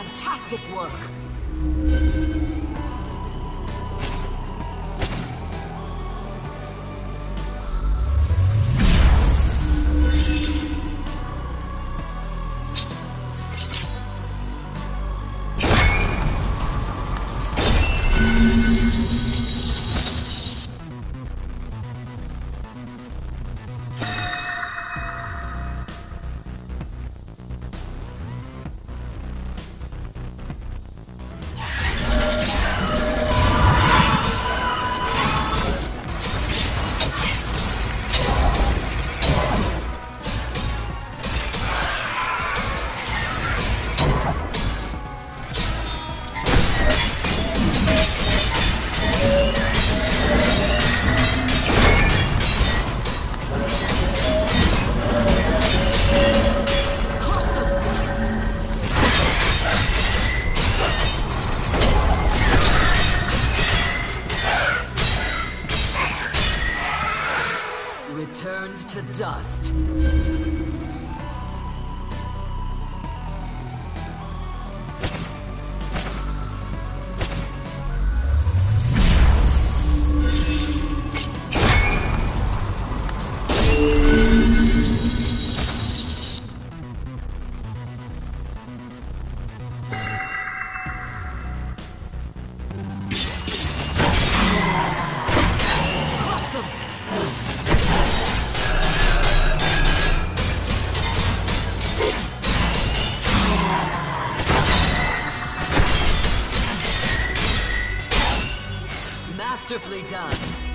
Fantastic work! Returned to dust. Masterfully done.